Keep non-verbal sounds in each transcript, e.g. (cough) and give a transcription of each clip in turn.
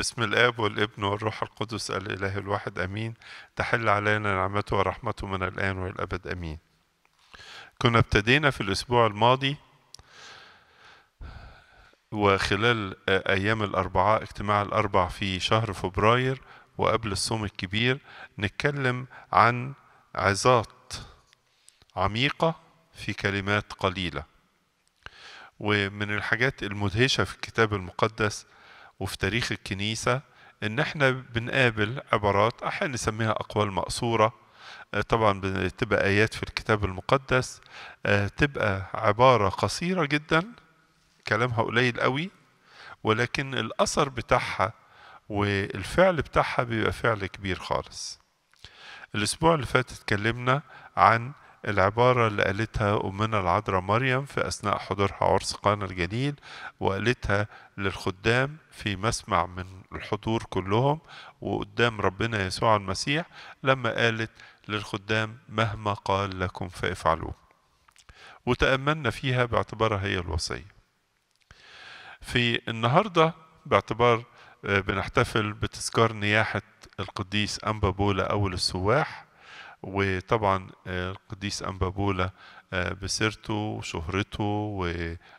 باسم الآب والابن والروح القدس الإله الواحد أمين. تحل علينا نعمته ورحمته من الآن والأبد أمين. كنا ابتدينا في الأسبوع الماضي وخلال أيام الأربعاء اجتماع الأربع في شهر فبراير وقبل الصوم الكبير نتكلم عن عظات عميقة في كلمات قليلة. ومن الحاجات المدهشة في الكتاب المقدس وفي تاريخ الكنيسة إن إحنا بنقابل عبارات أحيانا نسميها أقوال مقصورة طبعا بتبقى آيات في الكتاب المقدس تبقى عبارة قصيرة جدا كلامها قليل قوي ولكن الأثر بتاعها والفعل بتاعها بيبقى فعل كبير خالص. الأسبوع اللي فات اتكلمنا عن العبارة اللي قالتها أمنا العذراء مريم في أثناء حضورها عرس قانا الجليل وقالتها للخدام في مسمع من الحضور كلهم وقدام ربنا يسوع المسيح لما قالت للخدام مهما قال لكم فافعلوه. وتأملنا فيها باعتبارها هي الوصية. في النهاردة باعتبار بنحتفل بتذكار نياحة القديس أنبا بولا أول السواح. وطبعا القديس أنبابولا بسيرته وشهرته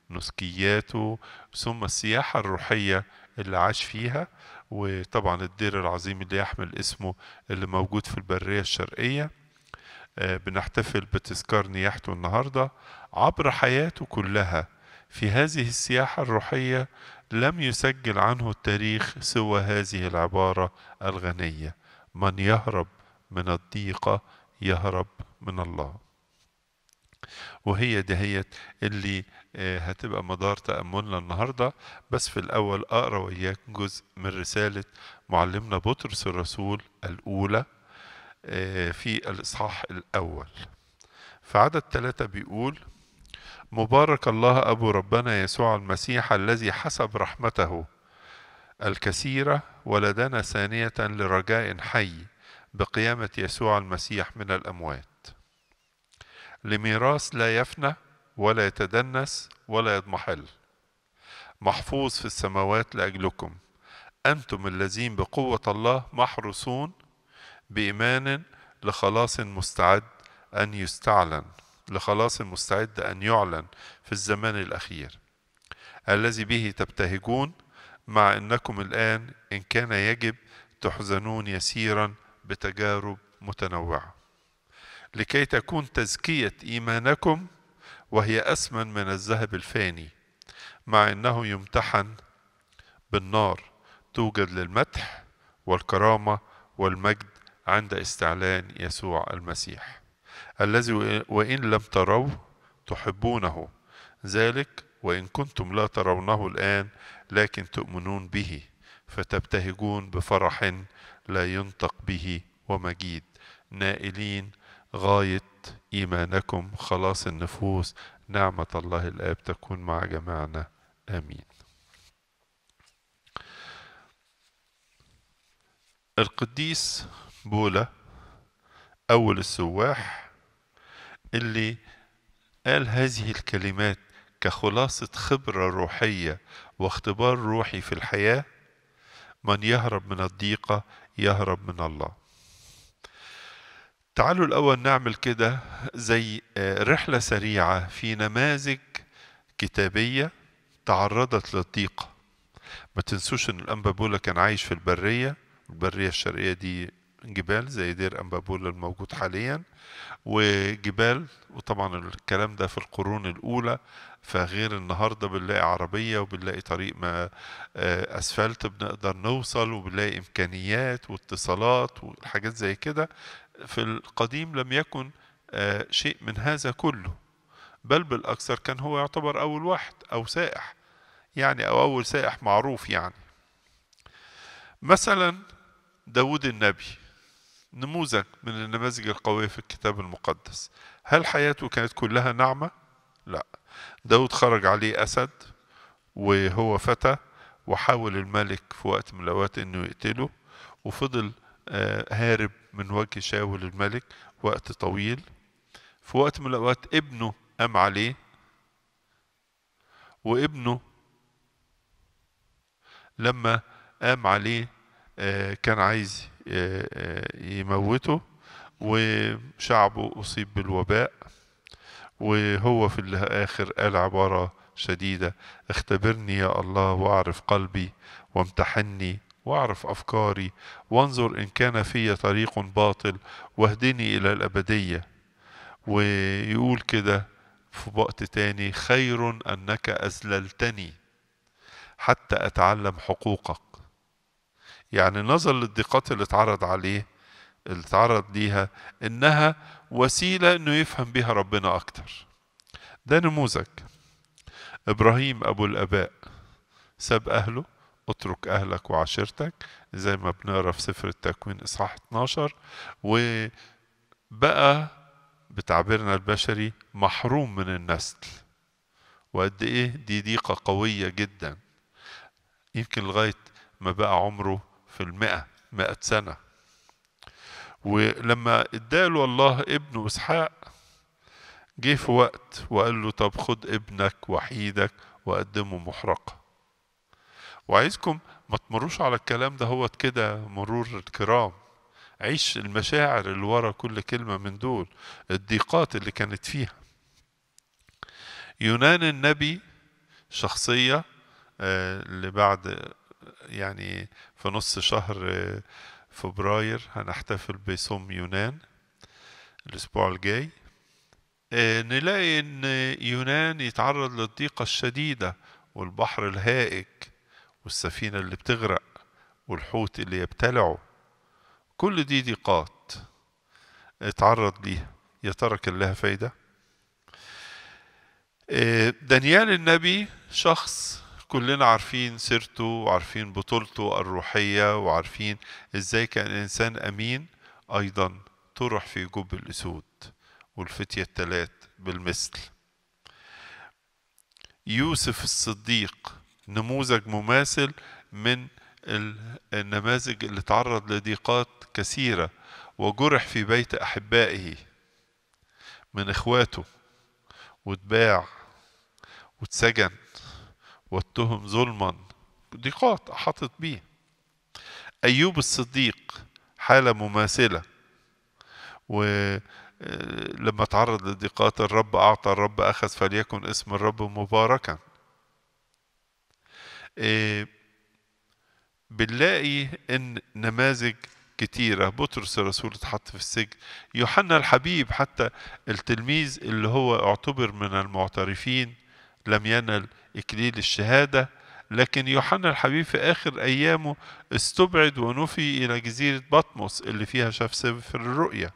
ونسكياته ثم السياحة الروحية اللي عاش فيها وطبعا الدير العظيم اللي يحمل اسمه اللي موجود في البرية الشرقية. بنحتفل بتذكار نياحته النهاردة عبر حياته كلها. في هذه السياحة الروحية لم يسجل عنه التاريخ سوى هذه العبارة الغنية. من يهرب من الضيقة يهرب من الله. وهي دهيت اللي هتبقى مدار تأملنا النهاردة. بس في الأول أقرأ وإياك جزء من رسالة معلمنا بطرس الرسول الأولى في الإصحاح الأول. في عدد ثلاثة بيقول مبارك الله أبو ربنا يسوع المسيح الذي حسب رحمته الكثيرة ولدنا ثانية لرجاء حي. بقيامة يسوع المسيح من الأموات. لميراث لا يفنى ولا يتدنس ولا يضمحل. محفوظ في السماوات لأجلكم. أنتم الذين بقوة الله محروسون بإيمان لخلاص مستعد أن يستعلن لخلاص مستعد أن يعلن في الزمان الأخير. الذي به تبتهجون مع أنكم الآن إن كان يجب تحزنون يسيرا بتجارب متنوعة. لكي تكون تزكية إيمانكم وهي أثمن من الذهب الفاني مع أنه يمتحن بالنار توجد للمدح والكرامة والمجد عند استعلان يسوع المسيح. الذي وإن لم تروه تحبونه. ذلك وإن كنتم لا ترونه الآن لكن تؤمنون به فتبتهجون بفرح لا ينطق به ومجيد. نائلين غاية إيمانكم خلاص النفوس نعمة الله الآب تكون مع جميعنا. آمين. القديس بولا أول السواح اللي قال هذه الكلمات كخلاصة خبرة روحية واختبار روحي في الحياة من يهرب من الضيقة يهرب من الله. تعالوا الأول نعمل كده زي رحلة سريعة في نماذج كتابية تعرضت للضيقة ما تنسوش إن الأنبابولا كان عايش في البرية البرية الشرقية دي جبال زي دير أنبابولا الموجود حاليا وجبال وطبعا الكلام ده في القرون الأولى فغير النهارده بنلاقي عربية وبنلاقي طريق ما أسفلت بنقدر نوصل وبنلاقي إمكانيات واتصالات والحاجات زي كده. في القديم لم يكن شيء من هذا كله بل بالأكثر كان هو يعتبر أول واحد أو سائح يعني أو أول سائح معروف يعني. مثلا داود النبي. نموذج من النماذج القوية في الكتاب المقدس. هل حياته كانت كلها نعمة؟ لا. داود خرج عليه أسد وهو فتى وحاول الملك في وقت من الأوقات إنه يقتله وفضل هارب من وجه شاول الملك وقت طويل. في وقت من الأوقات ابنه قام عليه وابنه لما قام عليه آه، كان عايز آه، آه، يموته وشعبه أصيب بالوباء وهو في الآخر قال عبارة شديدة اختبرني يا الله وأعرف قلبي وامتحني وأعرف أفكاري وانظر إن كان في طريق باطل واهدني إلى الأبدية. ويقول كده في وقت تاني خير أنك أذللتني حتى أتعلم حقوقك. يعني نظر للضيقات اللي اتعرض عليه اللي اتعرض ليها إنها وسيلة إنه يفهم بها ربنا أكتر. ده نموذج. إبراهيم أبو الآباء ساب أهله اترك أهلك وعشيرتك زي ما بنقرا في سفر التكوين إصحاح 12 وبقى بتعبيرنا البشري محروم من النسل. وقد إيه دي ضيقة قوية جدا. يمكن لغاية ما بقى عمره في المئة مئة سنة. ولما اداله الله ابنه إسحاق جه في وقت وقال له طب خد ابنك وحيدك وقدمه محرقة. وعايزكم ما تمروش على الكلام ده هو كده مرور الكرام. عيش المشاعر اللي ورا كل كلمة من دول الضيقات اللي كانت فيها. يونان النبي شخصية آه، اللي بعد يعني في نص شهر فبراير هنحتفل بصوم يونان الأسبوع الجاي. آه، نلاقي إن يونان يتعرض للضيقة الشديدة والبحر الهائج والسفينة اللي بتغرق والحوت اللي يبتلعه. كل دي ضيقات اتعرض ليها. يا ترى كان لها فايدة. آه، دانيال النبي شخص كلنا عارفين سيرته وعارفين بطولته الروحية وعارفين إزاي كان إنسان أمين أيضا طرح في جب الأسود والفتية التلات بالمثل. يوسف الصديق نموذج مماثل من ال- النماذج اللي تعرض لضيقات كثيرة وجرح في بيت أحبائه من إخواته واتباع واتسجن واتهم ظلما. ضيقات أحاطت بيه. أيوب الصديق حالة مماثلة. ولما تعرض لضيقات الرب أعطى الرب أخذ فليكن اسم الرب مباركا. إيه، بنلاقي إن نماذج كتيرة. بطرس الرسول اتحط في السجن. يوحنا الحبيب حتى التلميذ اللي هو اعتبر من المعترفين لم ينل إكليل الشهادة لكن يوحنا الحبيب في آخر أيامه استبعد ونفي إلى جزيرة بطمس اللي فيها شاف سفر الرؤيا.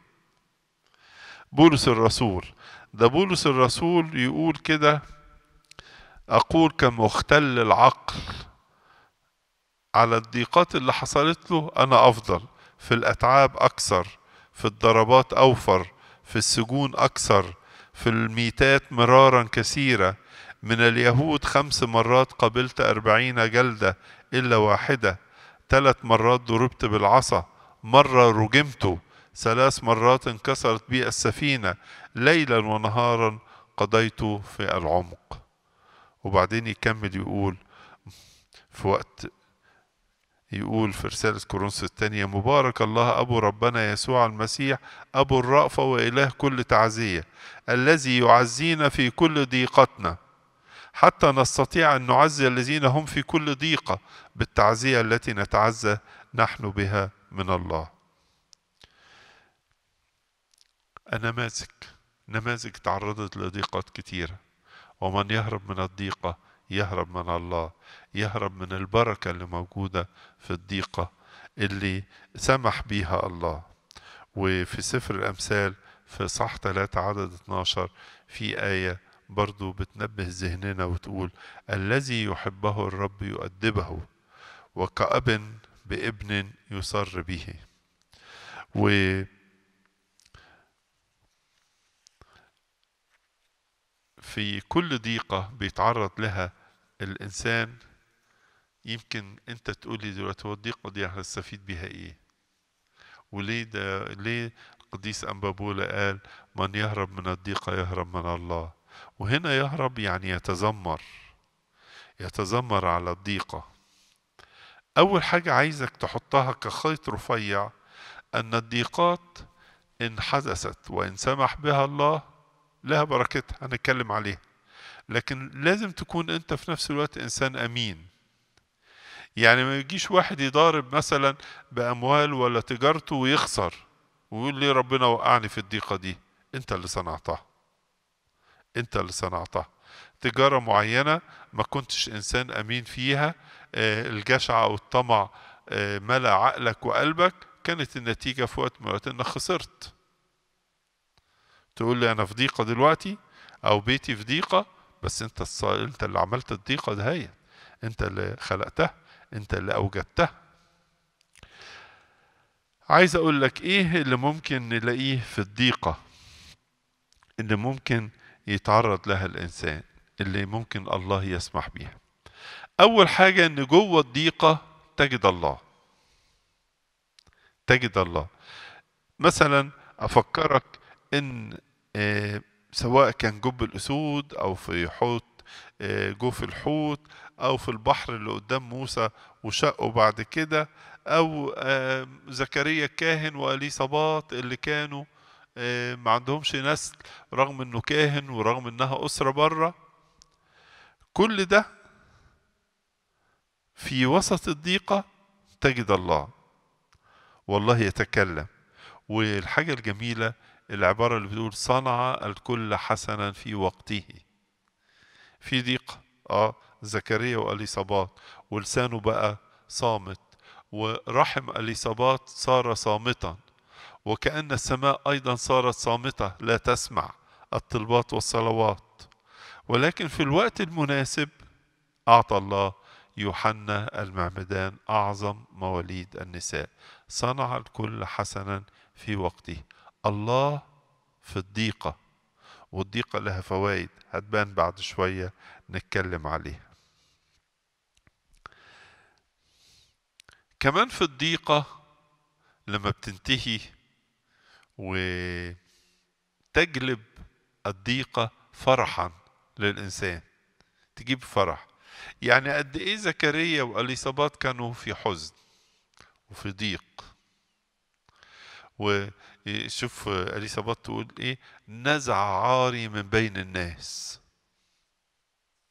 بولس الرسول ده بولس الرسول يقول كده أقول كمختل العقل على الضيقات اللي حصلت له أنا أفضل في الأتعاب أكثر في الضربات أوفر في السجون أكثر في الميتات مرارا كثيرة من اليهود خمس مرات قبلت أربعين جلدة إلا واحدة. ثلاث مرات ضربت بالعصا. مرة رجمت. ثلاث مرات انكسرت بي السفينة. ليلا ونهارا قضيت في العمق. وبعدين يكمل يقول في وقت يقول في رسالة كورنثوس الثانية مبارك الله أبو ربنا يسوع المسيح أبو الرأفة وإله كل تعزية الذي يعزينا في كل ضيقتنا. حتى نستطيع أن نعزي الذين هم في كل ضيقة بالتعزية التي نتعزى نحن بها من الله. نماذج نماذج تعرضت لضيقات كتيرة. ومن يهرب من الضيقة يهرب من الله يهرب من البركة اللي موجودة في الضيقة اللي سمح بيها الله. وفي سفر الأمثال في صح 3 عدد 12 في آية برضو بتنبه ذهننا وتقول الذي يحبه الرب يؤدبه وكأب بابن يصر به و في كل ضيقة بيتعرض لها الإنسان يمكن أنت تقولي دلوقتي هو الضيقة دي هستفيد بيها إيه؟ وليه ده ليه قديس أنبابولا قال من يهرب من الضيقة يهرب من الله وهنا يهرب يعني يتذمر يتذمر على الضيقة. أول حاجة عايزك تحطها كخيط رفيع أن الضيقات إن حدثت وإن سمح بها الله لها بركتها هنتكلم عليها. لكن لازم تكون أنت في نفس الوقت إنسان أمين. يعني ما يجيش واحد يضارب مثلا بأموال ولا تجارته ويخسر ويقول لي ربنا وقعني في الضيقة دي. أنت اللي صنعتها. أنت اللي صنعتها. تجارة معينة ما كنتش إنسان أمين فيها آه، الجشع أو الطمع آه، ملأ عقلك وقلبك كانت النتيجة في وقت من إنك خسرت. تقول لي أنا في ضيقة دلوقتي أو بيتي في ضيقة بس أنت الص... أنت اللي عملت الضيقة ده هي أنت اللي خلقتها أنت اللي أوجدتها. عايز أقول لك إيه اللي ممكن نلاقيه في الضيقة؟ اللي ممكن يتعرض لها الإنسان اللي ممكن الله يسمح بيها. أول حاجة إن جوة الضيقة تجد الله. تجد الله. مثلا أفكرك إن آه، سواء كان جب الأسود أو في حوت آه، جوف الحوت أو في البحر اللي قدام موسى وشقه بعد كده أو آه، زكريا الكاهن وأليصابات اللي كانوا ما عندهمش نسل رغم إنه كاهن ورغم إنها أسرة بره. كل ده في وسط الضيقة تجد الله والله يتكلم. والحاجة الجميلة العبارة اللي بتقول صنع الكل حسنا في وقته. في ضيقة آه زكريا وأليصابات ولسانه بقى صامت ورحم أليصابات صار صامتا. وكأن السماء أيضا صارت صامتة لا تسمع الطلبات والصلوات. ولكن في الوقت المناسب أعطى الله يوحنا المعمدان أعظم مواليد النساء. صنع الكل حسنا في وقته. الله في الضيقة والضيقة لها فوائد هتبان بعد شوية نتكلم عليها. كمان في الضيقة لما بتنتهي وتجلب الضيقة فرحا للإنسان تجيب فرح. يعني قد إيه زكريا وأليصابات كانوا في حزن وفي ضيق؟ وشوف أليصابات تقول إيه؟ نزع عاري من بين الناس.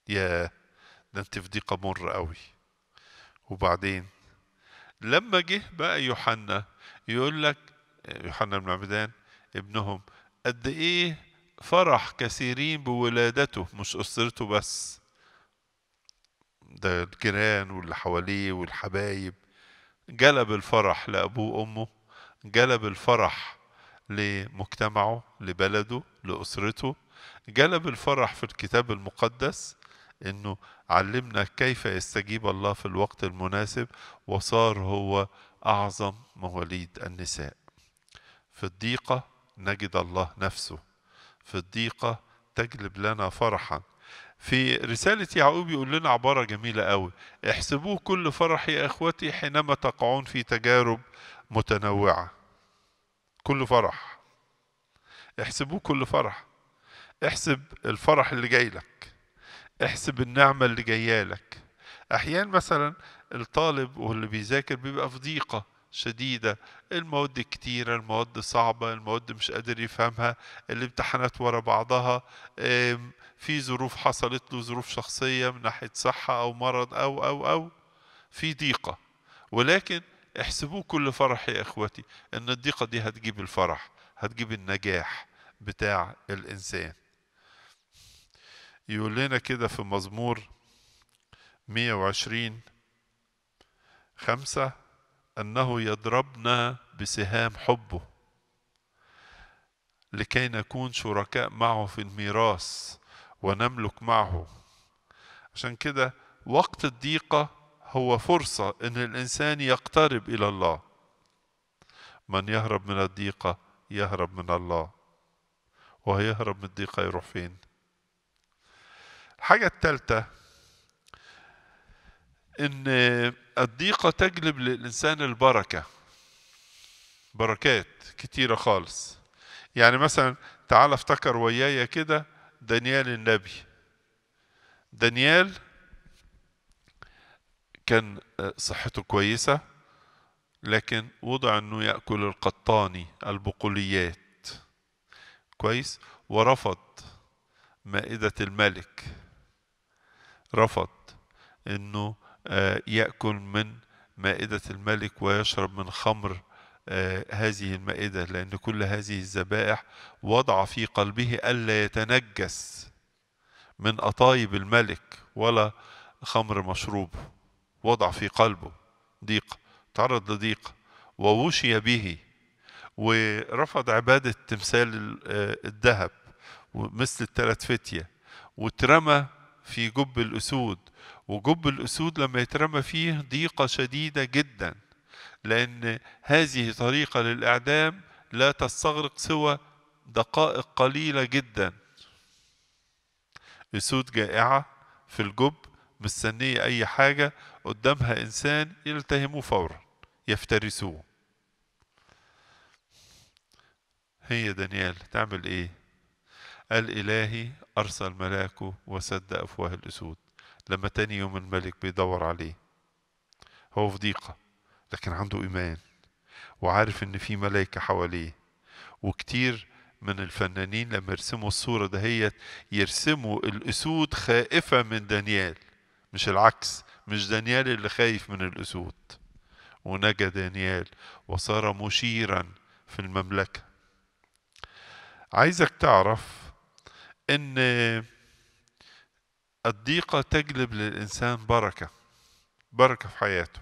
يا ده أنت في ضيقة مر قوي. وبعدين لما جه بقى يوحنا يقول لك يوحنا المعمدان ابنهم قد إيه فرح كثيرين بولادته مش أسرته بس. ده الجيران واللي حواليه والحبايب. جلب الفرح لأبوه وأمه جلب الفرح لمجتمعه لبلده لأسرته. جلب الفرح في الكتاب المقدس إنه علمنا كيف يستجيب الله في الوقت المناسب وصار هو أعظم مواليد النساء. في الضيقة نجد الله نفسه في الضيقة تجلب لنا فرحا. في رسالة يعقوب يقول لنا عبارة جميلة قوي احسبوه كل فرح يا إخوتي حينما تقعون في تجارب متنوعة. كل فرح احسبوه كل فرح. احسب الفرح اللي جاي لك احسب النعمة اللي جاية لك. أحيانا مثلا الطالب واللي بيذاكر بيبقى في ضيقة شديدة. المواد كتيرة المواد صعبة المواد مش قادر يفهمها الامتحانات ورا بعضها في ظروف حصلت له ظروف شخصية من ناحية صحة أو مرض أو أو أو في ضيقة. ولكن احسبوه كل فرح يا إخوتي إن الضيقة دي هتجيب الفرح هتجيب النجاح بتاع الإنسان. يقول لنا كده في مزمور 120 خمسة أنه يضربنا بسهام حبه لكي نكون شركاء معه في الميراث ونملك معه. عشان كده وقت الضيقة هو فرصة إن الإنسان يقترب إلى الله. من يهرب من الضيقة يهرب من الله وهيهرب من الضيقة يروح فين؟ الحاجة الثالثة إن الضيقة تجلب للإنسان البركة. بركات كتيرة خالص. يعني مثلا تعال افتكر ويايا كده دانيال النبي. دانيال كان صحته كويسة لكن وضع إنه يأكل القطاني البقوليات. كويس؟ ورفض مائدة الملك. رفض إنه يأكل من مائدة الملك ويشرب من خمر هذه المائدة لأن كل هذه الذبائح وضع في قلبه ألا يتنجس من أطايب الملك ولا خمر مشروب. وضع في قلبه ضيق تعرض لضيق ووشي به ورفض عبادة تمثال الذهب مثل الثلاث فتية واترمى في جب الأسود وجب الأسود لما يترمى فيه ضيقة شديدة جدا لأن هذه طريقة للإعدام لا تستغرق سوى دقائق قليلة جدا. أسود جائعة في الجب مستنية أي حاجة قدامها إنسان يلتهموه فورا يفترسوه. هي دانيال تعمل إيه؟ قال إلهي أرسل ملاكه وسد أفواه الأسود. لما تاني يوم الملك بيدور عليه. هو في ضيقة لكن عنده إيمان وعارف إن في ملايكة حواليه وكتير من الفنانين لما يرسموا الصورة دهيت يرسموا الأسود خائفة من دانيال. مش العكس مش دانيال اللي خايف من الأسود. ونجا دانيال وصار مشيرا في المملكة. عايزك تعرف إن الضيقة تجلب للإنسان بركة بركة في حياته.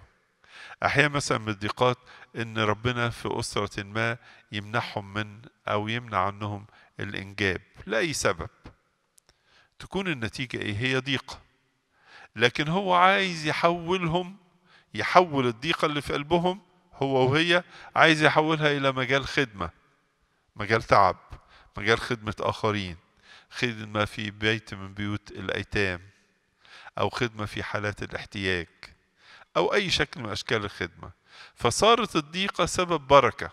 أحيانا مثلا من الضيقات إن ربنا في أسرة ما يمنحهم من أو يمنع عنهم الإنجاب لأي سبب. تكون النتيجة إيه؟ هي ضيقة. لكن هو عايز يحولهم يحول الضيقة اللي في قلبهم هو وهي عايز يحولها إلى مجال خدمة مجال تعب مجال خدمة آخرين. خدمة في بيت من بيوت الأيتام أو خدمة في حالات الاحتياج أو أي شكل من أشكال الخدمة. فصارت الضيقة سبب بركة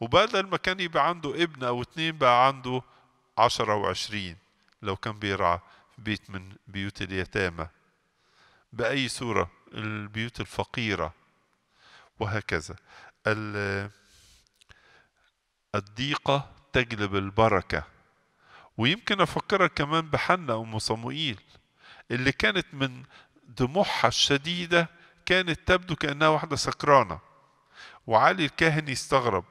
وبدل ما كان يبقى عنده ابن أو اتنين بقى عنده عشرة أو عشرين لو كان بيرعى بيت من بيوت اليتامى. بأي صورة البيوت الفقيرة وهكذا. الضيقة تجلب البركة. ويمكن أفكرك كمان بحنة أم صموئيل اللي كانت من دموعها الشديدة كانت تبدو كأنها واحدة سكرانة. وعلي الكاهن يستغرب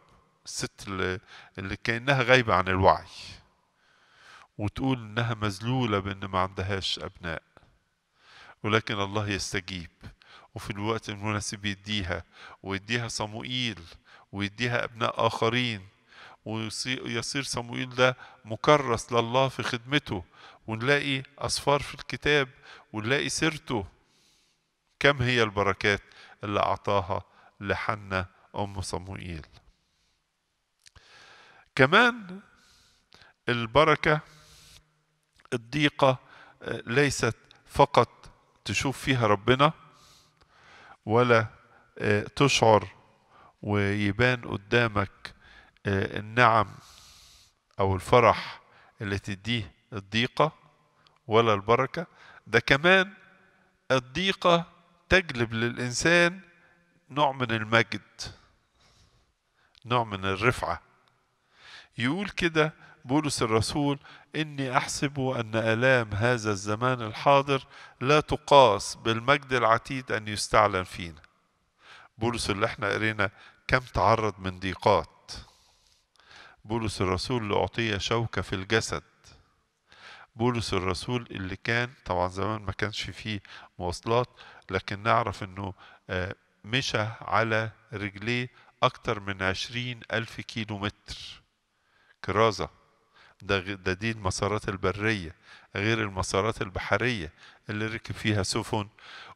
الست اللي, اللي كأنها غايبة عن الوعي. وتقول إنها مذلولة بإن ما عندهاش أبناء. ولكن الله يستجيب. وفي الوقت المناسب يديها ويديها صموئيل ويديها أبناء آخرين. ويصير صموئيل ده مكرس لله في خدمته ونلاقي أصفار في الكتاب ونلاقي سيرته. كم هي البركات اللي أعطاها لحنة أم صموئيل كمان البركة الضيقة ليست فقط تشوف فيها ربنا ولا تشعر ويبان قدامك النعم أو الفرح اللي تديه الضيقة ولا البركة ده كمان الضيقة تجلب للإنسان نوع من المجد نوع من الرفعة. يقول كده بولس الرسول إني أحسب أن آلام هذا الزمان الحاضر لا تقاس بالمجد العتيد أن يستعلن فينا. بولس اللي إحنا قرينا كم تعرض من ضيقات. بولس الرسول اللي أعطي شوكة في الجسد. بولس الرسول اللي كان طبعا زمان ما كانش فيه مواصلات لكن نعرف إنه مشى على رجليه أكتر من عشرين ألف كيلو متر كرازة. ده, ده دي المسارات البرية غير المسارات البحرية اللي ركب فيها سفن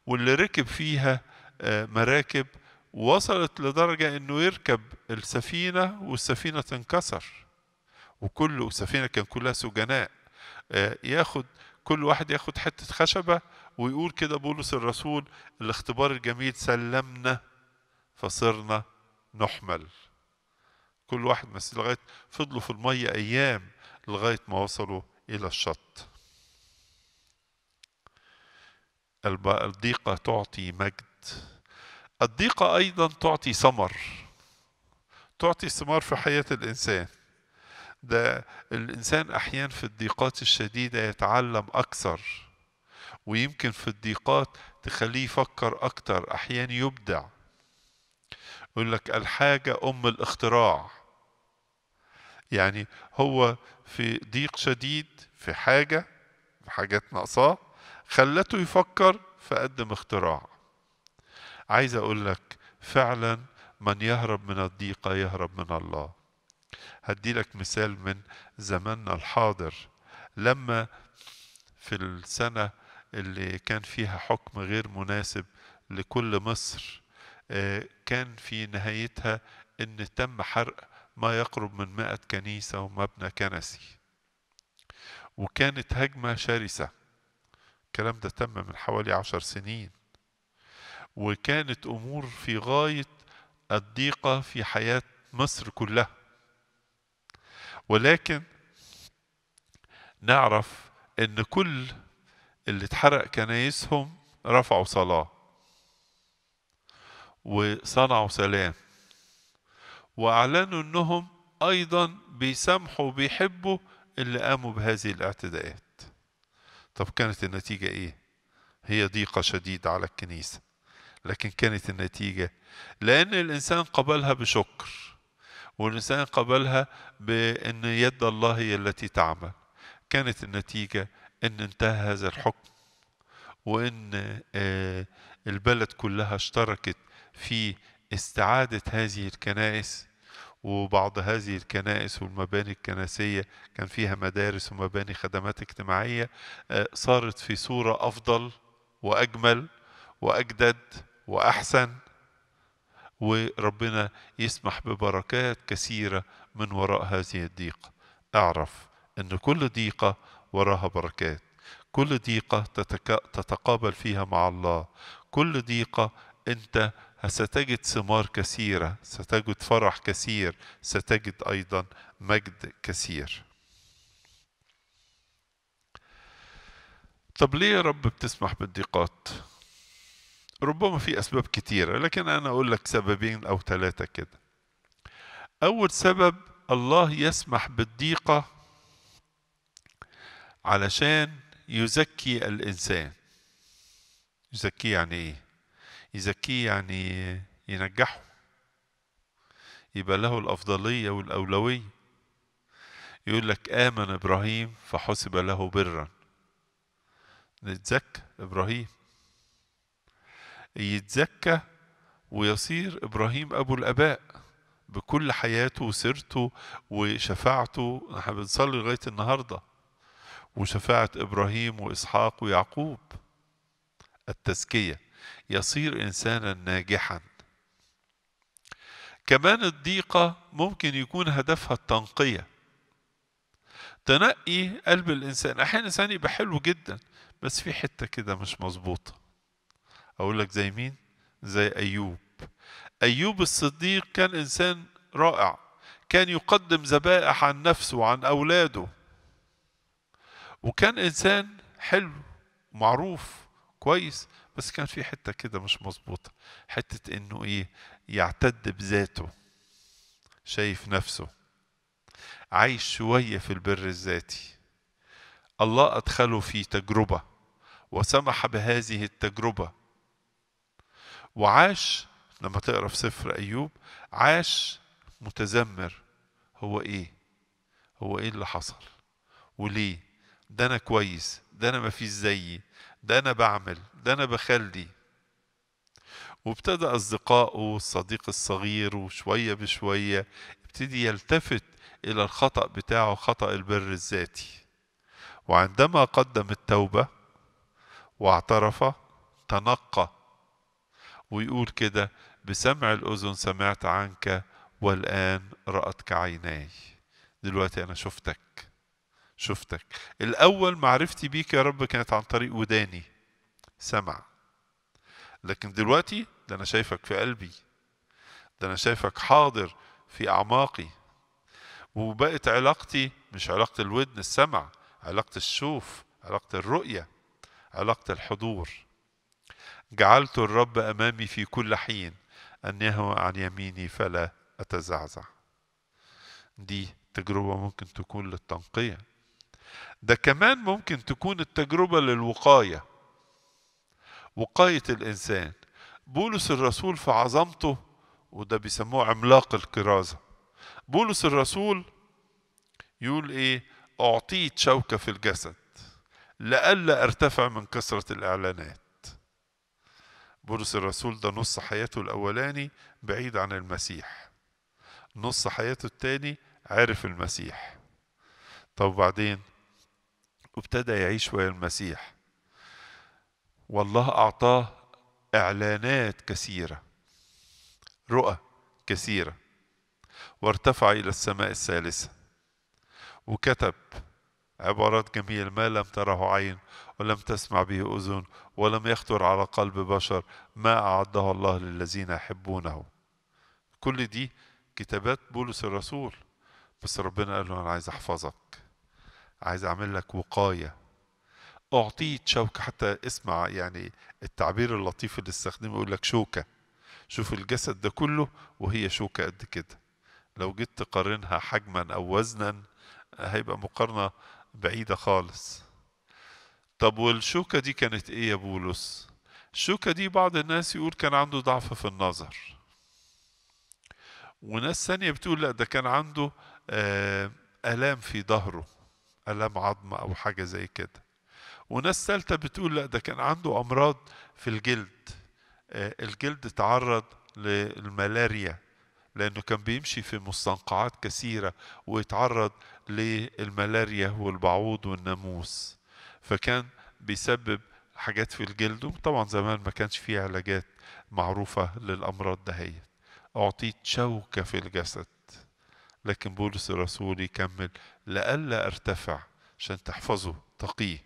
واللي ركب فيها مراكب وصلت لدرجة إنه يركب السفينة والسفينة تنكسر. وكل سفينة كان كلها سجناء. ياخد كل واحد ياخد حتة خشبة ويقول كده بولس الرسول الاختبار الجميل سلمنا فصرنا نحمل. كل واحد بس لغاية فضلوا في المية أيام لغاية ما وصلوا إلى الشط. الضيقة تعطي مجد. الضيقة أيضا تعطي ثمر تعطي ثمار في حياة الإنسان. ده الإنسان أحيانا في الضيقات الشديدة يتعلم أكثر ويمكن في الضيقات تخليه يفكر أكتر أحيانا يبدع. يقول لك الحاجة أم الاختراع. يعني هو في ضيق شديد في حاجة في حاجات ناقصاه خلته يفكر فقدم اختراع. عايز أقول لك فعلا من يهرب من الضيقة يهرب من الله. هدي لك مثال من زماننا الحاضر. لما في السنة اللي كان فيها حكم غير مناسب لكل مصر آه، كان في نهايتها إن تم حرق ما يقرب من مئة كنيسة ومبنى كنسي. وكانت هجمة شرسة. الكلام ده تم من حوالي عشر سنين. وكانت أمور في غاية الضيقة في حياة مصر كلها. ولكن نعرف إن كل اللي اتحرق كنايسهم رفعوا صلاة وصنعوا سلام وأعلنوا إنهم أيضا بيسامحوا وبيحبوا اللي قاموا بهذه الاعتداءات. طب كانت النتيجة إيه؟ هي ضيقة شديدة على الكنيسة. لكن كانت النتيجة. لأن الإنسان قبلها بشكر والإنسان قبلها بأن يد الله هي التي تعمل. كانت النتيجة أن انتهى هذا الحكم وأن آه، البلد كلها اشتركت في استعادة هذه الكنائس. وبعض هذه الكنائس والمباني الكنسية كان فيها مدارس ومباني خدمات اجتماعية آه، صارت في صورة أفضل وأجمل وأجدد. وأحسن وربنا يسمح ببركات كثيرة من وراء هذه الضيقة. أعرف أن كل ضيقة وراها بركات. كل تتك... تتقابل فيها مع الله. كل ضيقة أنت ستجد ثمار كثيرة ستجد فرح كثير ستجد أيضا مجد كثير. طب ليه يا رب بتسمح بالضيقات؟ ربما في أسباب كتيرة لكن أنا أقول لك سببين أو ثلاثة كده. أول سبب الله يسمح بالضيقة علشان يزكي الإنسان. يزكيه يعني إيه؟ يزكيه يعني ينجحه. يبقى له الأفضلية والأولوية. يقول لك آمن إبراهيم فحسب له برا. نتزكى إبراهيم. يتزكى ويصير إبراهيم أبو الآباء بكل حياته وسيرته وشفاعته. إحنا بنصلي لغاية النهاردة وشفاعة إبراهيم وإسحاق ويعقوب. التزكية يصير إنسانا ناجحا. كمان الضيقة ممكن يكون هدفها التنقية. تنقي قلب الإنسان. أحيانا الإنسان يبقى حلو جدا بس في حتة كده مش مظبوطة. أقول لك زي مين؟ زي أيوب. أيوب الصديق كان إنسان رائع كان يقدم ذبائح عن نفسه وعن أولاده. وكان إنسان حلو معروف كويس بس كان في حتة كده مش مظبوطة حتة إنه إيه؟ يعتد بذاته شايف نفسه عايش شوية في البر الذاتي. الله أدخله في تجربة وسمح بهذه التجربة. وعاش لما تقرأ في سفر أيوب عاش متذمر. هو إيه؟ هو إيه اللي حصل؟ وليه؟ ده أنا كويس ده أنا مفيش زيي ده أنا بعمل ده أنا بخلي. وابتدى أصدقائه الصديق الصغير وشوية بشوية ابتدي يلتفت إلى الخطأ بتاعه خطأ البر الذاتي. وعندما قدم التوبة واعترف تنقى ويقول كده بسمع الأذن سمعت عنك والآن رأتك عيناي. دلوقتي أنا شفتك. شفتك. الأول معرفتي بيك يا رب كانت عن طريق وداني. سمع. لكن دلوقتي ده أنا شايفك في قلبي. ده أنا شايفك حاضر في أعماقي. وبقت علاقتي مش علاقة الودن السمع علاقة الشوف علاقة الرؤية علاقة الحضور. جعلت الرب أمامي في كل حين أنه عن يميني فلا أتزعزع. دي تجربة ممكن تكون للتنقية. ده كمان ممكن تكون التجربة للوقاية. وقاية الإنسان. بولس الرسول في عظمته وده بيسموه عملاق الكرازة. بولس الرسول يقول إيه؟ اعطيت شوكة في الجسد لئلا أرتفع من كثرة الإعلانات. بولس الرسول ده نص حياته الأولاني بعيد عن المسيح. نص حياته التاني عرف المسيح. طب بعدين وابتدى يعيش ويا المسيح. والله أعطاه إعلانات كثيرة رؤى كثيرة وارتفع إلى السماء الثالثة وكتب عبارات جميلة ما لم تره عين ولم تسمع به أذن ولم يخطر على قلب بشر ما أعده الله للذين يحبونه. كل دي كتابات بولس الرسول. بس ربنا قال له أنا عايز أحفظك عايز أعمل لك وقاية. أعطيت شوكة حتى اسمع يعني التعبير اللطيف اللي استخدمه يقول لك شوكة. شوف الجسد ده كله وهي شوكة قد كده. لو جيت تقارنها حجما أو وزنا هيبقى مقارنة بعيدة خالص. طب والشوكة دي كانت إيه يا بولس؟ الشوكة دي بعض الناس يقول كان عنده ضعف في النظر. وناس ثانية بتقول لا ده كان عنده آلام في ظهره آلام عظم أو حاجة زي كده. وناس ثالثة بتقول لا ده كان عنده أمراض في الجلد. الجلد تعرض للملاريا لأنه كان بيمشي في مستنقعات كثيرة ويتعرض للملاريا والبعوض والناموس. فكان بيسبب حاجات في الجلد وطبعا زمان ما كانش فيه علاجات معروفة للأمراض دهيت أعطيت شوكة في الجسد. لكن بولس الرسول يكمل لئلا أرتفع عشان تحفظه تقيه.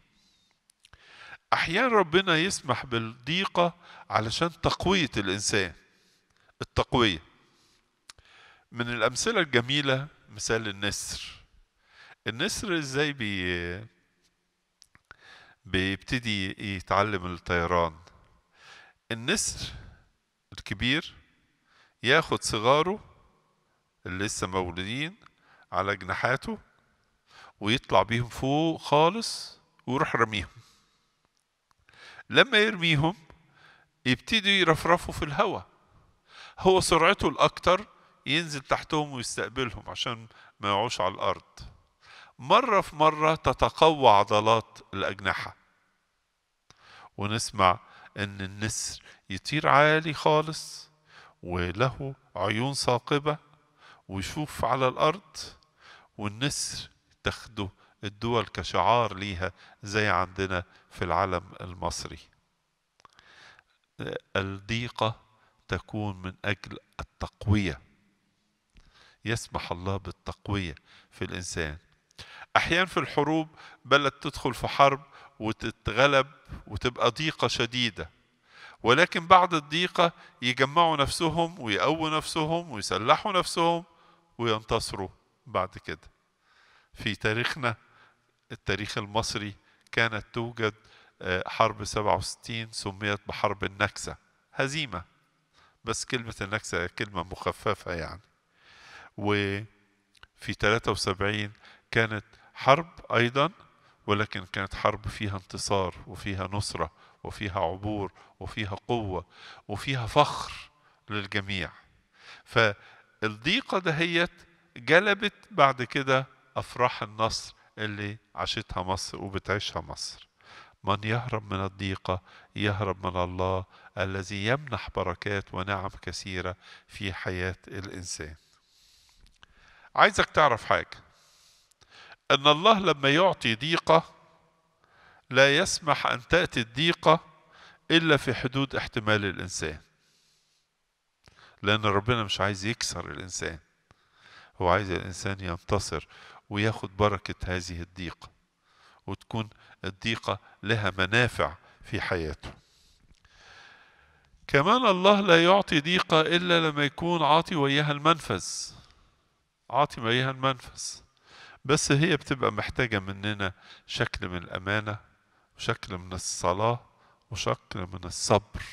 أحيانا ربنا يسمح بالضيقة علشان تقوية الإنسان. التقوية. من الأمثلة الجميلة مثال النسر. النسر إزاي بي بيبتدي يتعلم الطيران؟ النسر الكبير ياخد صغاره اللي لسه مولودين على جناحاته ويطلع بيهم فوق خالص ويروح رميهم. لما يرميهم يبتدوا يرفرفوا في الهواء هو سرعته الأكتر ينزل تحتهم ويستقبلهم عشان ما يقعوش على الأرض. مرة في مرة تتقوى عضلات الأجنحة. ونسمع إن النسر يطير عالي خالص وله عيون ثاقبة ويشوف على الأرض والنسر تاخده الدول كشعار ليها زي عندنا في العلم المصري. الضيقة تكون من أجل التقوية. يسمح الله بالتقوية في الإنسان. أحيانا في الحروب بلد تدخل في حرب وتتغلب وتبقى ضيقة شديدة. ولكن بعد الضيقة يجمعوا نفسهم ويقووا نفسهم ويسلحوا نفسهم وينتصروا بعد كده. في تاريخنا التاريخ المصري كانت توجد حرب 67 سميت بحرب النكسة. هزيمة. بس كلمة النكسة كلمة مخففة يعني. وفي 73 كانت حرب أيضا ولكن كانت حرب فيها انتصار وفيها نصرة وفيها عبور وفيها قوة وفيها فخر للجميع. فالضيقة دهيت جلبت بعد كده أفراح النصر اللي عاشتها مصر وبتعيشها مصر. من يهرب من الضيقة يهرب من الله الذي يمنح بركات ونعم كثيرة في حياة الإنسان. عايزك تعرف حاجة. أن الله لما يعطي ضيقة لا يسمح أن تأتي الضيقة إلا في حدود احتمال الإنسان. لأن ربنا مش عايز يكسر الإنسان. هو عايز الإنسان ينتصر وياخد بركة هذه الضيقة وتكون الضيقة لها منافع في حياته. كمان الله لا يعطي ضيقة إلا لما يكون عاطي وياها المنفذ. عاطي وياها المنفذ. بس هي بتبقى محتاجة مننا شكل من الأمانة وشكل من الصلاة وشق من الصبر.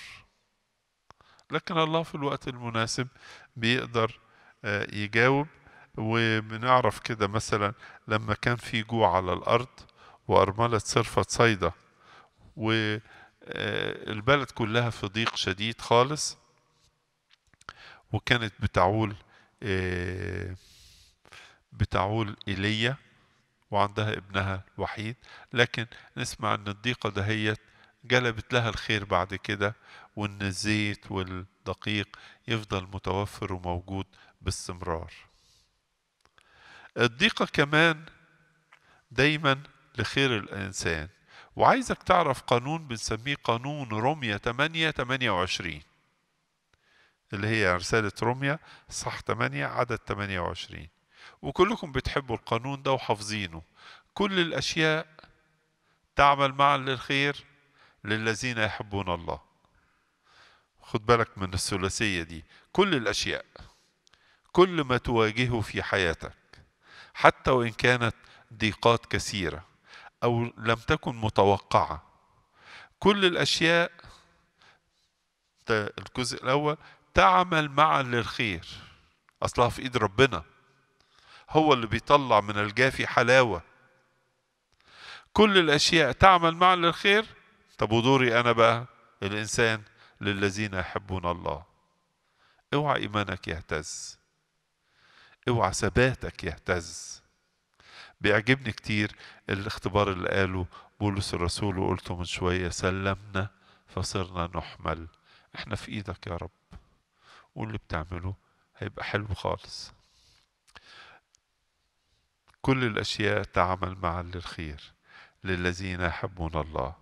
لكن الله في الوقت المناسب بيقدر يجاوب. وبنعرف كده مثلا لما كان في جوع على الأرض وأرملة صرفة صيدا والبلد كلها في ضيق شديد خالص وكانت بتعول بتعول إيليا وعندها ابنها الوحيد لكن نسمع إن الضيقة دهيت جلبت لها الخير بعد كده وإن الزيت والدقيق يفضل متوفر وموجود باستمرار. الضيقة كمان دايما لخير الإنسان. وعايزك تعرف قانون بنسميه قانون روميا 8 28 اللي هي رسالة روميا صح 8 عدد 28 وكلكم بتحبوا القانون ده وحافظينه. كل الأشياء تعمل معا للخير للذين يحبون الله. خد بالك من الثلاثية دي. كل الأشياء كل ما تواجهه في حياتك حتى وإن كانت ضيقات كثيرة أو لم تكن متوقعة كل الأشياء الجزء الأول تعمل معا للخير. أصلها في إيد ربنا. هو اللي بيطلع من الجافي حلاوة. كل الأشياء تعمل معا للخير؟ طب ودوري أنا بقى الإنسان للذين يحبون الله. اوعى إيمانك يهتز. اوعى ثباتك يهتز. بيعجبني كتير الاختبار اللي قاله بولس الرسول وقلته من شوية سلمنا فصرنا نحمل. إحنا في إيدك يا رب. واللي بتعمله هيبقى حلو خالص. كل الأشياء تعمل معا للخير للذين يحبون الله.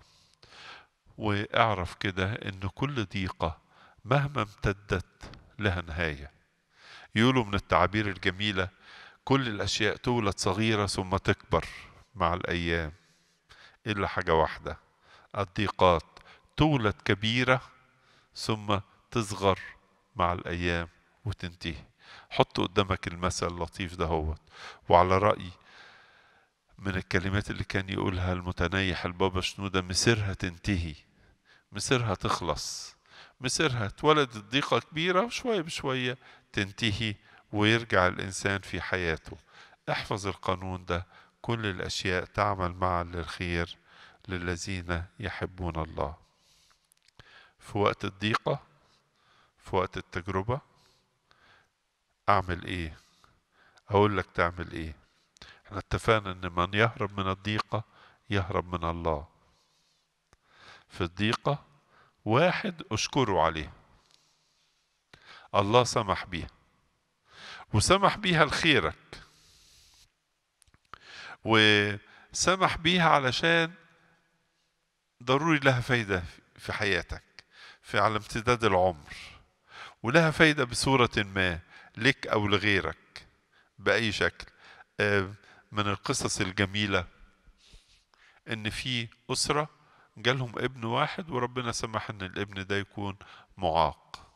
وأعرف كده إن كل ضيقة مهما امتدت لها نهاية. يقولوا من التعابير الجميلة كل الأشياء تولد صغيرة ثم تكبر مع الأيام. إلا حاجة واحدة الضيقات تولد كبيرة ثم تصغر مع الأيام وتنتهي. حط قدامك المثل اللطيف ده هو وعلى رأي من الكلمات اللي كان يقولها المتنيح البابا شنودة مسيرها تنتهي مسيرها تخلص مسيرها اتولدت ضيقة كبيرة وشوية بشوية تنتهي ويرجع الإنسان في حياته. احفظ القانون ده كل الأشياء تعمل معا للخير للذين يحبون الله. في وقت الضيقة في وقت التجربة أعمل إيه؟ أقول لك تعمل إيه؟ إحنا اتفقنا إن من يهرب من الضيقة يهرب من الله. في الضيقة واحد أشكره عليه. الله سمح بيها وسمح بيها لخيرك. وسمح بيها علشان ضروري لها فايدة في حياتك في على امتداد العمر. ولها فايدة بصورة ما. لك أو لغيرك بأي شكل. من القصص الجميلة إن في أسرة جالهم ابن واحد وربنا سمح إن الابن ده يكون معاق.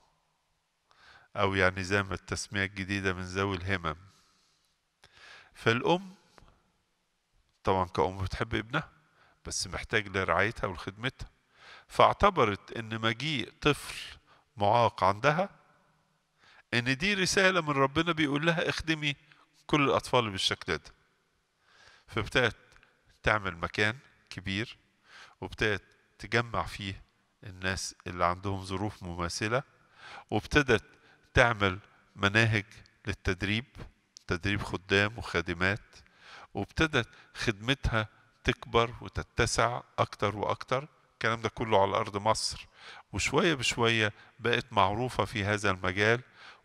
أو يعني زي ما التسمية الجديدة من ذوي الهمم. فالأم طبعا كأم بتحب ابنها بس محتاج لرعايتها ولخدمتها. فاعتبرت إن مجيء طفل معاق عندها إن دي رسالة من ربنا بيقول لها اخدمي كل الأطفال بالشكل ده فابتدت تعمل مكان كبير وابتدت تجمع فيه الناس اللي عندهم ظروف مماثلة وابتدت تعمل مناهج للتدريب تدريب خدام وخادمات وابتدت خدمتها تكبر وتتسع أكتر وأكتر. الكلام ده كله على أرض مصر. وشوية بشوية بقت معروفة في هذا المجال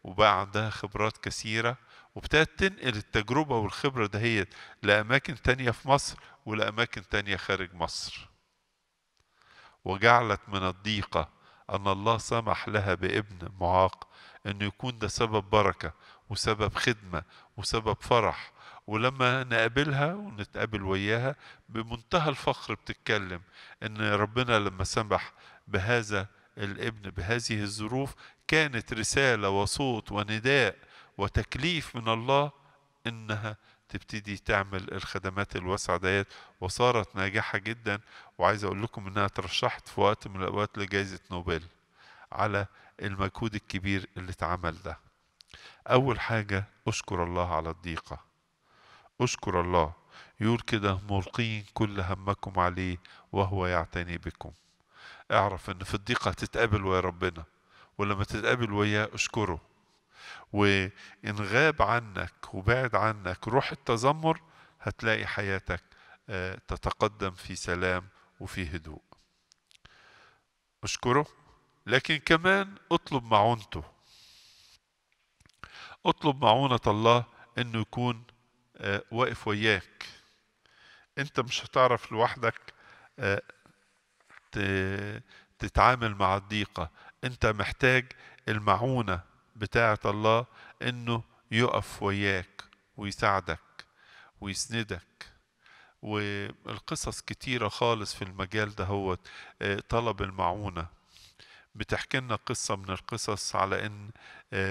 وبقى عندها خبرات كثيرة وابتدت تنقل التجربة والخبرة دهيت لأماكن تانية في مصر ولأماكن تانية خارج مصر. وجعلت من الضيقة أن الله سمح لها بابن معاق أنه يكون ده سبب بركة وسبب خدمة وسبب فرح ولما نقابلها ونتقابل وياها بمنتهى الفخر بتتكلم إن ربنا لما سمح بهذا الابن بهذه الظروف كانت رسالة وصوت ونداء وتكليف من الله إنها تبتدي تعمل الخدمات الواسعة ديت. وصارت ناجحة جدا. وعايز أقول لكم إنها ترشحت في وقت من الأوقات لجائزة نوبل على المجهود الكبير اللي اتعمل ده. أول حاجة أشكر الله على الضيقة. أشكر الله. يقول كده ملقين كل همكم عليه وهو يعتني بكم. أعرف إن في الضيقة تتقابل ويا ربنا ولما تتقابل وياه أشكره. وإن غاب عنك وبعد عنك روح التذمر هتلاقي حياتك تتقدم في سلام وفي هدوء. أشكره لكن كمان أطلب معونته. أطلب معونة الله إنه يكون واقف وياك. أنت مش هتعرف لوحدك تتعامل مع الضيقة. انت محتاج المعونة بتاعة الله انه يقف وياك ويساعدك ويسندك. والقصص كتيرة خالص في المجال ده هو طلب المعونة. بتحكي لنا قصة من القصص على إن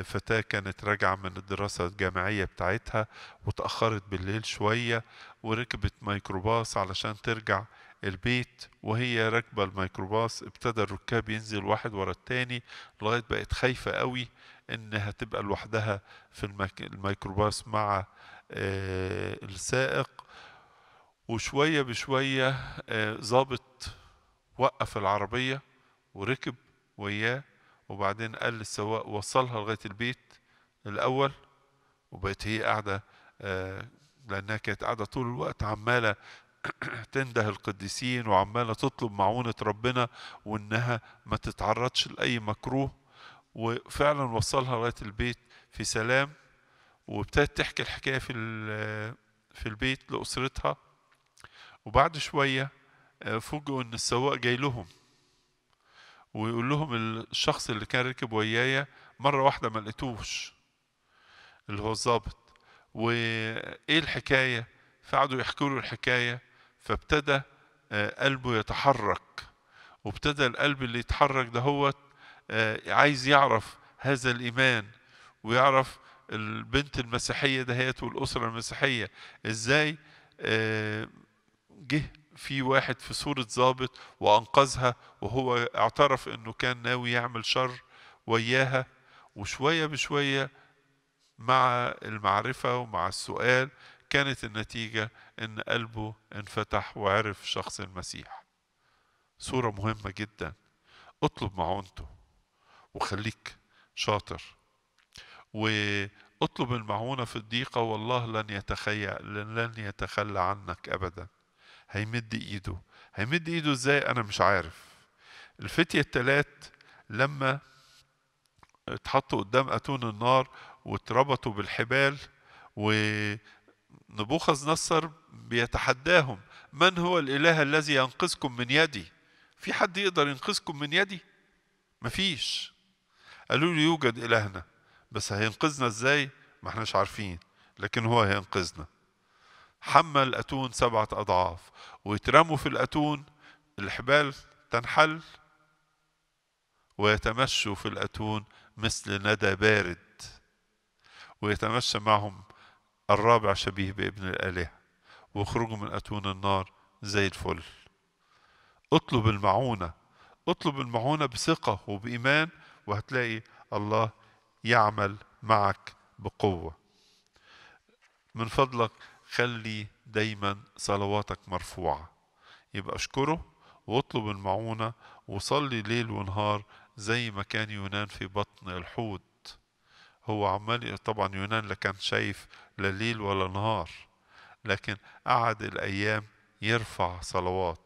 فتاة كانت راجعة من الدراسة الجامعية بتاعتها وتأخرت بالليل شوية وركبت ميكروباص علشان ترجع البيت وهي راكبة الميكروباص. ابتدى الركاب ينزل واحد ورا التاني لغاية بقت خايفة قوي إنها تبقى لوحدها في الميكروباص مع السائق. وشوية بشوية ظابط وقف العربية وركب وياه وبعدين قال للسواق وصلها لغاية البيت الأول. وبقت هي قاعدة لأنها كانت قاعدة طول الوقت عمالة (clears throat) تنده القديسين وعمالة تطلب معونة ربنا وإنها ما تتعرضش لأي مكروه وفعلا وصلها لغاية البيت في سلام وابتدت تحكي الحكاية في في البيت لأسرتها. وبعد شوية فوجئوا إن السواق جاي لهم. ويقول لهم الشخص اللي كان ركب ويايا مرة واحدة ما لقيتوش اللي هو الظابط وإيه الحكاية؟ فقعدوا يحكوا له الحكاية. فابتدى قلبه يتحرك. وابتدى القلب اللي يتحرك ده هو عايز يعرف هذا الإيمان ويعرف البنت المسيحية دهيت والأسرة المسيحية إزاي جه في واحد في صورة ظابط وأنقذها وهو اعترف إنه كان ناوي يعمل شر وياها. وشوية بشوية مع المعرفة ومع السؤال كانت النتيجة إن قلبه انفتح وعرف شخص المسيح. صورة مهمة جدا. اطلب معونته وخليك شاطر. واطلب المعونة في الضيقة والله لن يتخيل لن يتخلى عنك أبدا. هيمد إيده. هيمد إيده إزاي؟ أنا مش عارف. الفتية التلات لما اتحطوا قدام أتون النار واتربطوا بالحبال ونبوخذ نصر بيتحداهم من هو الإله الذي ينقذكم من يدي؟ في حد يقدر ينقذكم من يدي؟ مفيش. قالوا له يوجد إلهنا بس هينقذنا إزاي؟ ما إحناش عارفين لكن هو هينقذنا. حمل الأتون سبعة أضعاف ويترموا في الأتون الحبال تنحل ويتمشوا في الأتون مثل ندى بارد ويتمشى معهم الرابع شبيه بابن الآلهة ويخرجوا من أتون النار زي الفل. اطلب المعونة اطلب المعونة بثقة وبإيمان وهتلاقي الله يعمل معك بقوة. من فضلك خلي دايما صلواتك مرفوعة. يبقى اشكره واطلب المعونة وصلي ليل ونهار زي ما كان يونان في بطن الحوت. هو عمال طبعا يونان لا كان شايف لا ليل ولا نهار لكن قعد الأيام يرفع صلوات.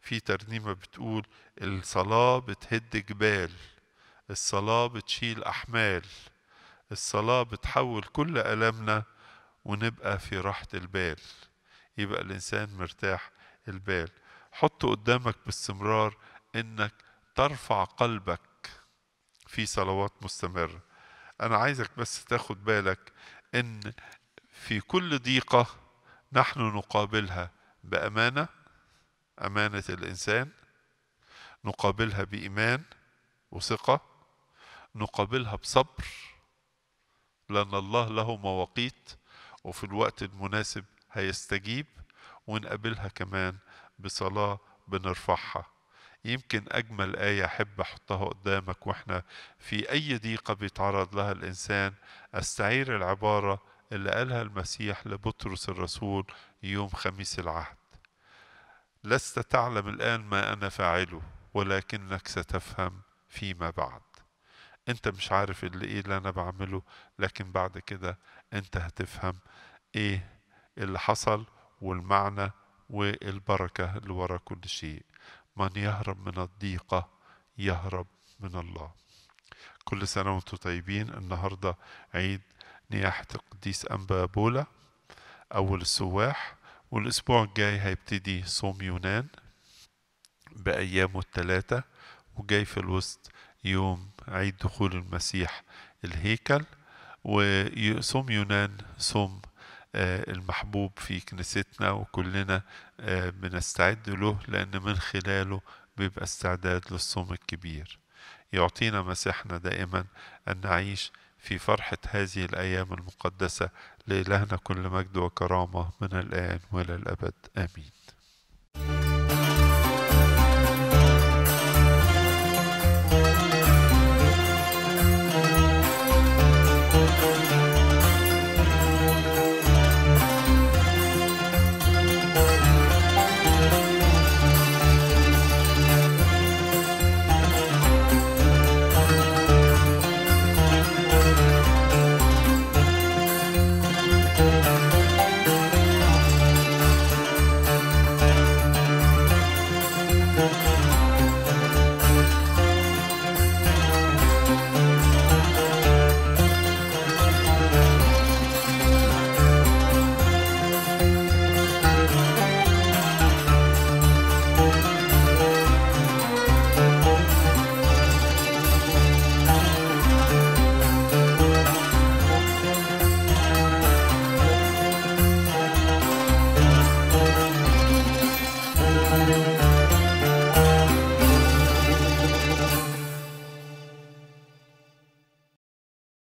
في ترنيمة بتقول الصلاة بتهد جبال الصلاة بتشيل أحمال الصلاة بتحول كل ألمنا ونبقى في راحة البال. يبقى الإنسان مرتاح البال. حط قدامك باستمرار إنك ترفع قلبك في صلوات مستمرة. أنا عايزك بس تاخد بالك إن في كل ضيقة نحن نقابلها بأمانة أمانة الإنسان نقابلها بإيمان وثقة نقابلها بصبر لأن الله له مواقيت وفي الوقت المناسب هيستجيب ونقابلها كمان بصلاة بنرفعها. يمكن أجمل آية أحب أحطها قدامك وإحنا في أي ضيقة بيتعرض لها الإنسان أستعير العبارة اللي قالها المسيح لبطرس الرسول يوم خميس العهد. لست تعلم الآن ما أنا فاعله ولكنك ستفهم فيما بعد. أنت مش عارف اللي إيه اللي أنا بعمله لكن بعد كده أنت هتفهم إيه اللي حصل والمعنى والبركة اللي ورا كل شيء. من يهرب من الضيقة يهرب من الله. كل سنة وأنتم طيبين. النهاردة عيد نياحة القديس أنبا بولا أول السواح. والأسبوع الجاي هيبتدي صوم يونان بأيامه الثلاثة وجاي في الوسط يوم عيد دخول المسيح الهيكل. وصوم يونان صوم المحبوب في كنيستنا وكلنا بنستعد له لأن من خلاله بيبقى استعداد للصوم الكبير. يعطينا مسيحنا دائما أن نعيش في فرحة هذه الأيام المقدسة لإلهنا كل مجد وكرامة من الآن وإلى الأبد. آمين.